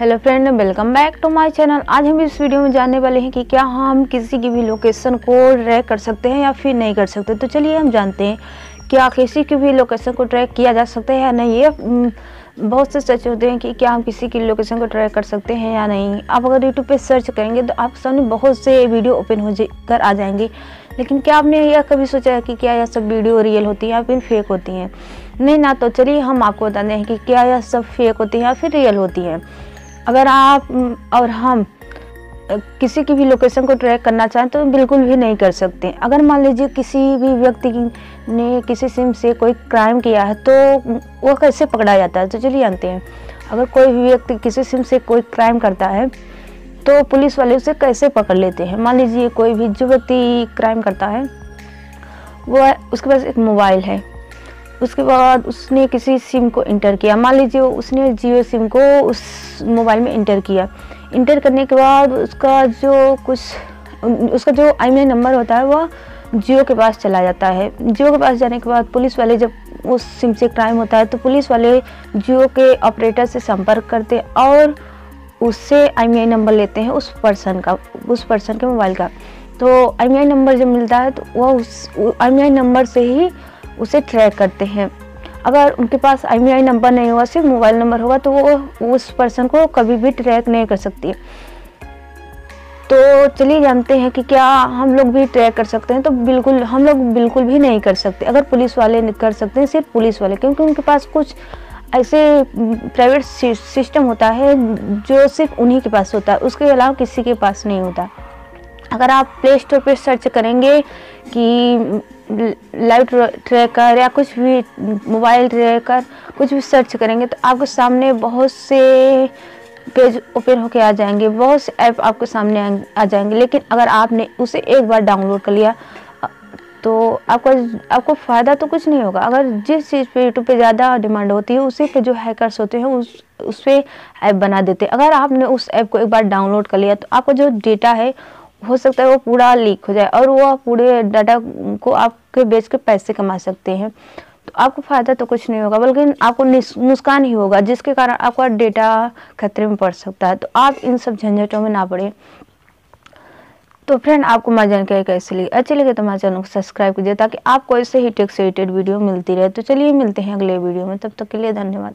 Hello friend welcome back to my channel आज हम इस वीडियो में जानने वाले हैं कि क्या हम किसी की भी लोकेशन को ट्रैक कर सकते हैं या फिर नहीं कर सकते। तो चलिए हम जानते हैं क्या किसी की भी लोकेशन को ट्रैक किया जा सकता है या नहीं। ये बहुत से सच होते हैं कि क्या हम किसी की लोकेशन को ट्रैक कर सकते हैं या नहीं। आप अगर यूट्यूब पर सर्च करेंगे तो आपके सामने बहुत से वीडियो ओपन हो कर आ जाएँगे। लेकिन क्या आपने यह कभी सोचा है कि क्या यह सब वीडियो रियल होती हैं या फिर फेक होती हैं? नहीं ना तो चलिए हम आपको बताते हैं कि क्या यह सब फेक होती हैं या फिर रियल होती हैं। अगर आप और हम किसी की भी लोकेशन को ट्रैक करना चाहें तो बिल्कुल भी नहीं कर सकते। अगर मान लीजिए किसी भी व्यक्ति ने किसी सिम से कोई क्राइम किया है तो वह कैसे पकड़ा जाता है? तो चलिए जानते हैं। अगर कोई भी व्यक्ति किसी सिम से कोई क्राइम करता है तो पुलिस वाले उसे कैसे पकड़ लेते हैं? मान लीजिए कोई भी जो व्यक्ति क्राइम करता है वो उसके पास एक मोबाइल है। उसके बाद उसने किसी सिम को इंटर किया। मान लीजिए उसने जियो सिम को उस मोबाइल में इंटर किया। इंटर करने के बाद उसका जो कुछ, उसका जो आई नंबर होता है, वह जियो के पास चला जाता है। जियो के पास जाने के बाद पुलिस वाले जब उस सिम से क्राइम होता है तो पुलिस वाले जियो के ऑपरेटर से संपर्क करते और उससे आई नंबर लेते हैं उस पर्सन का, उस पर्सन के मोबाइल का। तो आई नंबर जब मिलता है तो वह उस आई नंबर से ही उसे ट्रैक करते हैं। अगर उनके पास आई नंबर नहीं होगा सिर्फ़ मोबाइल नंबर होगा तो वो उस पर्सन को कभी भी ट्रैक नहीं कर सकती। तो चलिए जानते हैं कि क्या हम लोग भी ट्रैक कर सकते हैं तो बिल्कुल, हम लोग बिल्कुल भी नहीं कर सकते। अगर पुलिस वाले कर सकते हैं, सिर्फ़ पुलिस वाले, क्योंकि उनके पास कुछ ऐसे प्राइवेट सिस्टम होता है, जो सिर्फ़ उन्हीं के पास होता है, उसके अलावा किसी के पास नहीं होता। अगर आप प्ले स्टोर पर सर्च करेंगे कि लाइव ट्रैकर या कुछ भी मोबाइल ट्रैकर कुछ भी सर्च करेंगे तो आपके सामने बहुत से पेज ओपन होके आ जाएँगे। बहुत से ऐप आपके सामने आ जाएँगे। लेकिन अगर आपने उसे एक बार डाउनलोड कर लिया तो आपका, आपको फ़ायदा तो कुछ नहीं होगा। अगर जिस चीज़ पे यूट्यूब पे ज़्यादा डिमांड होती है, उसी पे जो हैकर्स होते हैं, उस उस पर ऐप बना देते हैं। अगर आपने उस ऐप को एक बार डाउनलोड कर लिया तो आपका जो डेटा है हो सकता है वो पूरा लीक हो जाए और वो पूरे डाटा को आपके बेच के पैसे कमा सकते हैं। तो आपको फ़ायदा तो कुछ नहीं होगा, बल्कि आपको नुकसान ही होगा, जिसके कारण आपका डेटा खतरे में पड़ सकता है। तो आप इन सब झंझटों में ना पड़े। तो फ्रेंड, आपको हमारी जानकारी कैसे लगी? अच्छी लगे तो हमारे चैनल को सब्सक्राइब कीजिए, ताकि आपको ऐसे ही टेक्स रिलेटेड वीडियो मिलती रहे। तो चलिए मिलते हैं अगले वीडियो में। तब तक के लिए धन्यवाद।